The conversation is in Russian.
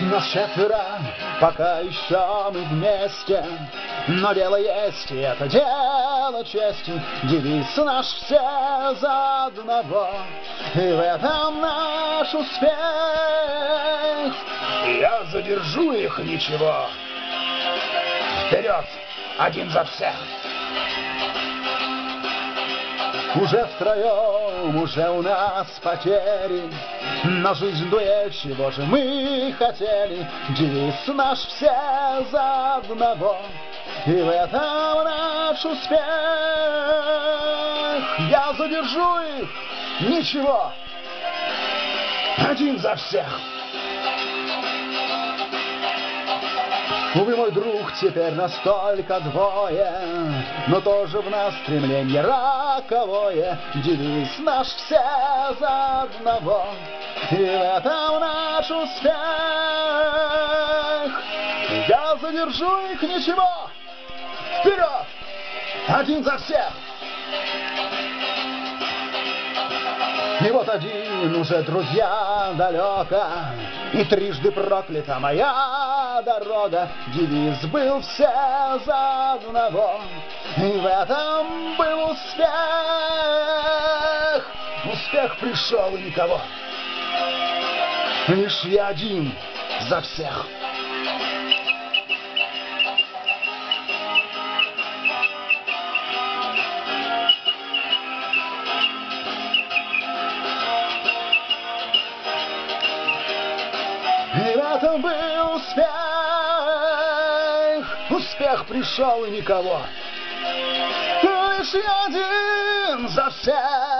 Нас четверо, пока еще мы вместе, Но дело есть, и это дело чести. Девиз наш все за одного, И в этом наш успех. Я задержу их, ничего. Вперед, один за всех. Уже втроем, уже у нас потери, Но жизнь дует, чего же мы хотели. Девиз наш все за одного, И в этом наш успех. Я задержу их, ничего, один за всех. Увы, мой друг, теперь настолько двое, Но тоже в нас стремление роковое, Девиз наш все за одного, И в этом наш успех. Я задержу их, ничего, вперед, один за всех. И вот один уже, друзья, далеко, И трижды проклята моя дорога. Девиз был все за одного, в этом был успех. Успех пришел и никого. Лишь я один за всех. И в этом был успех. Успех пришел и никого. Лишь один за всех.